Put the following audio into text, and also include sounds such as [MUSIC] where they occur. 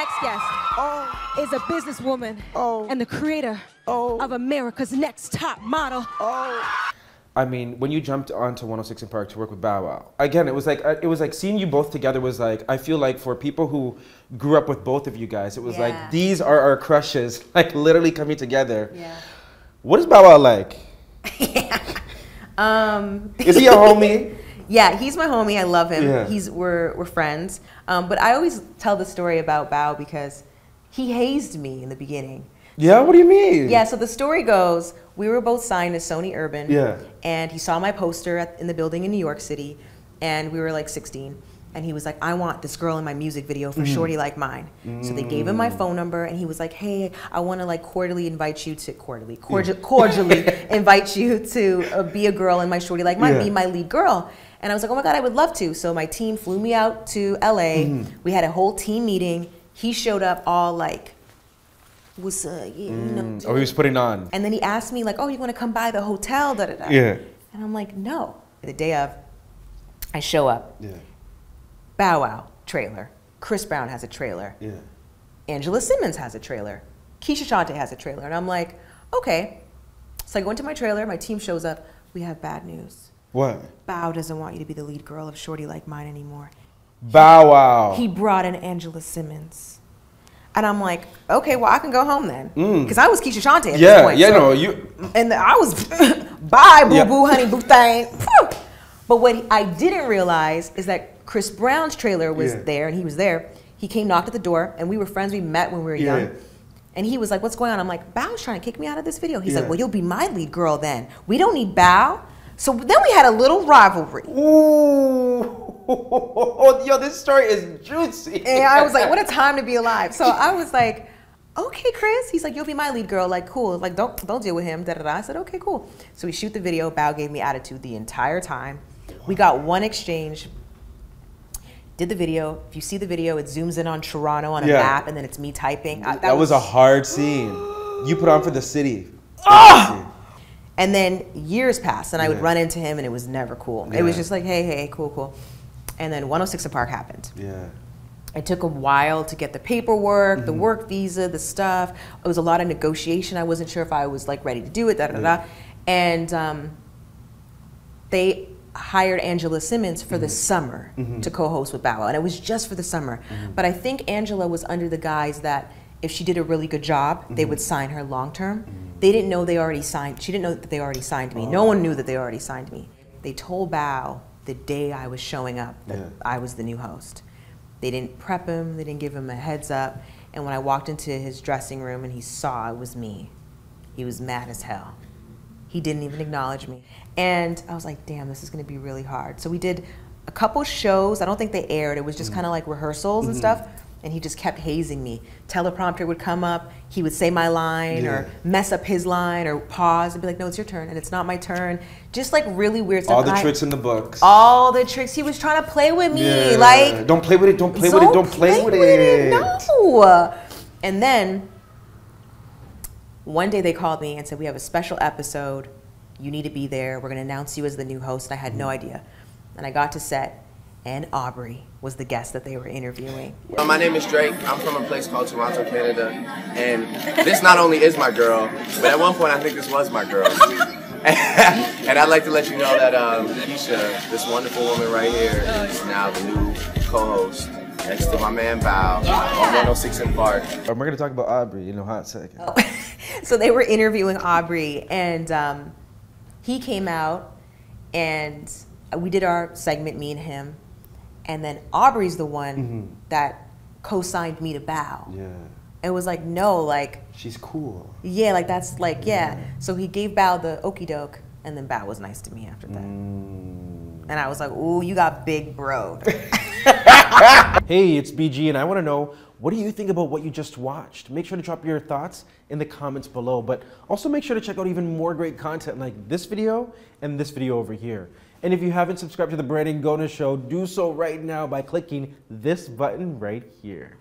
next guest Oh, is a businesswoman Oh. and the creator Oh. of America's Next Top Model. oh. I mean, when you jumped onto 106 & Park to work with Bow Wow, again, it was like uh, it was like seeing you both together was like I feel like for people who grew up with both of you guys, it was Yeah. like these are our crushes, [LAUGHS] like literally coming together. Yeah. What is Bow Wow like? [LAUGHS] yeah. Um, Is he a homie? [LAUGHS] yeah, he's my homie. I love him. Yeah. He's we're we're friends. Um, but I always tell the story about Bow because he hazed me in the beginning. Yeah, what do you mean? Yeah, so the story goes, we were both signed to Sony Urban. Yeah. And he saw my poster at, in the building in New York City, and we were like 16. And he was like, I want this girl in my music video for Shorty Like Mine. So they gave him my phone number, and he was like, Hey, I want to like quarterly invite you to cordially, cordial, cordially [LAUGHS] invite you to uh, be a girl in my Shorty Like Mine, Yeah. be my lead girl. And I was like, Oh my God, I would love to. So my team flew me out to LA. Mm-hmm. We had a whole team meeting. He showed up all like, up? Yeah, you know, Oh, he was putting on. and then he asked me like, "Oh, you want to come by the hotel?" Da da da. Yeah. And I'm like, "No." The day of, I show up. Yeah. Bow Wow trailer. Chris Brown has a trailer. Yeah. Angela Simmons has a trailer. Keshia Chanté has a trailer. And I'm like, "Okay." So I go into my trailer. My team shows up. We have bad news. What? Bow doesn't want you to be the lead girl of Shorty Like Mine anymore. Bow Wow. He brought in Angela Simmons. And I'm like, okay, well, I can go home then. Because I was Keshia Chanté at this Mm. yeah, point. yeah, so- no, you. and I was [LAUGHS] bye boo Yeah. boo honey boo thing. But what I didn't realize is that Chris Brown's trailer was Yeah. there and he was there. He came knocked at the door and we were friends. We met when we were Yeah. young. And he was like, "What's going on?" I'm like, "Bow's trying to kick me out of this video." He's Yeah. like, "Well, you'll be my lead girl then. We don't need Bow." So then we had a little rivalry. Ooh. [LAUGHS] Yo, this story is juicy. And I was like, what a time to be alive. So I was like, okay, Chris. He's like, you'll be my lead girl. Like, cool. Like, don't don't deal with him. Da da da. I said, okay, cool. So we shoot the video. Bow gave me attitude the entire time. We got one exchange. Did the video. If you see the video, it zooms in on Toronto on a Yeah. map, and then it's me typing. I- That, was, a hard scene. You put on for the city. Ah! And then years passed, and I would Yeah. run into him, and it was never cool. It was just like, hey, hey, cool, cool. And then 106 & Park happened. Yeah. It took a while to get the paperwork, Mm-hmm. the work visa, the stuff. It was a lot of negotiation. I wasn't sure if I was like ready to do it, da da da. And um, they hired Angela Simmons for the Mm-hmm. summer to co-host with Bow Wow, and it was just for the summer. Mm-hmm. But I think Angela was under the guise that if she did a really good job, they Mm-hmm. would sign her long term. They didn't know they already signed. She didn't know that they already signed me. No oh. one knew that they already signed me. They told Bow the day I was showing up that Yeah. I was the new host. They didn't prep him, they didn't give him a heads up. And when I walked into his dressing room and he saw it was me, he was mad as hell. He didn't even acknowledge me. And I was like, damn, this is gonna be really hard. So we did a couple shows. I don't think they aired, it was just mm. kind of like rehearsals and mm-hmm. stuff. And he just kept hazing me. Teleprompter would come up, he would say my line Yeah. or mess up his line or pause and be like, no, it's your turn. And it's not my turn. Just like really weird stuff. All the I- tricks in the books. all the tricks. He was trying to play with me. Yeah. Like, don't play with it. Don't play with it. Don't play, with, it. No. And then one day they called me and said, We have a special episode. You need to be there. We're going to announce you as the new host. And I had no mm-hmm. idea. And I got to set, and Aubrey was the guest that they were interviewing. My name is Drake. I'm from a place called Toronto, Canada. And this not only is my girl, but at one point I think this was my girl. [LAUGHS] and I'd like to let you know that um, Keshia, this wonderful woman right here, is now the new co-host next to my man Bow on 106 & Park. We're gonna talk about Aubrey in a hot second. [LAUGHS] so they were interviewing Aubrey, and um, he came out, and we did our segment, me and him, and then Aubrey's the one that co-signed me to Bow. Yeah. It was like, no, like, She's cool. yeah, like that's like, yeah. So he gave Bow the okey doke, and then Bow was nice to me after that. Mm. And I was like, ooh, you got big bro. [LAUGHS] Hey, it's BG, and I want to know what do you think about what you just watched? Make sure to drop your thoughts in the comments below, but also make sure to check out even more great content like this video and this video over here. And if you haven't subscribed to the Brandon Gonez Show, do so right now by clicking this button right here.